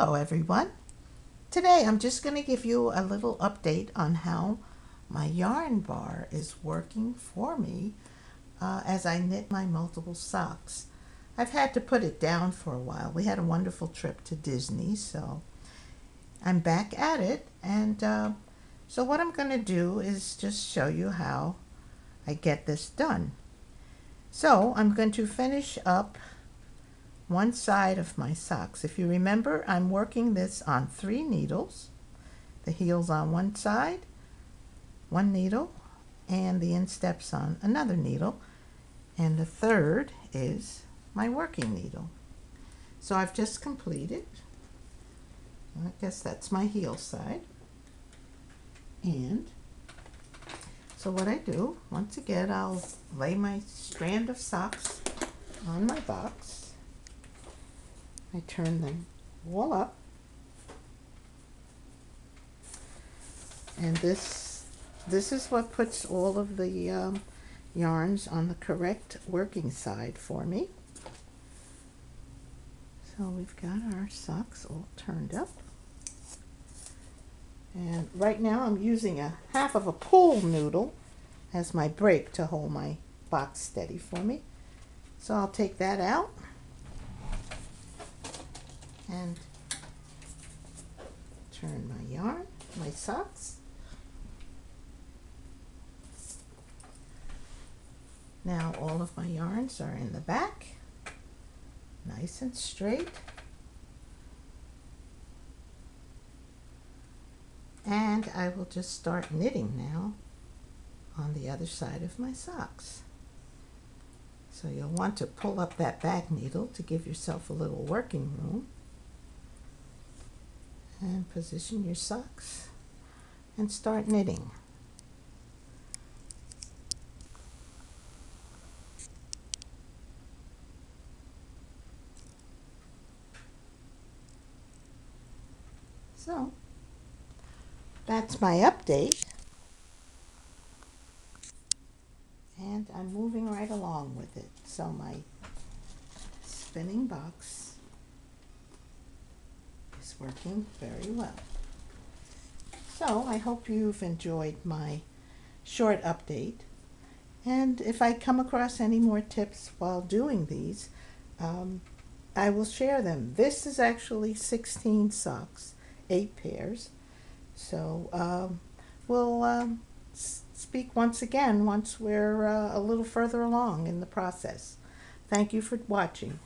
Hello everyone. Today I'm just going to give you a little update on how my yarn bar is working for me uh, as I knit my multiple socks. I've had to put it down for a while. We had a wonderful trip to Disney so I'm back at it and uh, so what I'm going to do is just show you how I get this done. So I'm going to finish up one side of my socks. If you remember, I'm working this on three needles. The heel's on one side, one needle, and the insteps on another needle. And the third is my working needle. So I've just completed. I guess that's my heel side. And so what I do, once again, I'll lay my strand of socks on my box I turn them all up. And this, this is what puts all of the um, yarns on the correct working side for me. So we've got our socks all turned up. And right now I'm using a half of a pool noodle as my brake to hold my box steady for me. So I'll take that out and turn my yarn, my socks. Now all of my yarns are in the back, nice and straight. And I will just start knitting now on the other side of my socks. So you'll want to pull up that back needle to give yourself a little working room and position your socks and start knitting. So that's my update. And I'm moving right along with it. So my spinning box working very well. So I hope you've enjoyed my short update. And if I come across any more tips while doing these, um, I will share them. This is actually 16 socks, 8 pairs. So um, we'll um, speak once again once we're uh, a little further along in the process. Thank you for watching.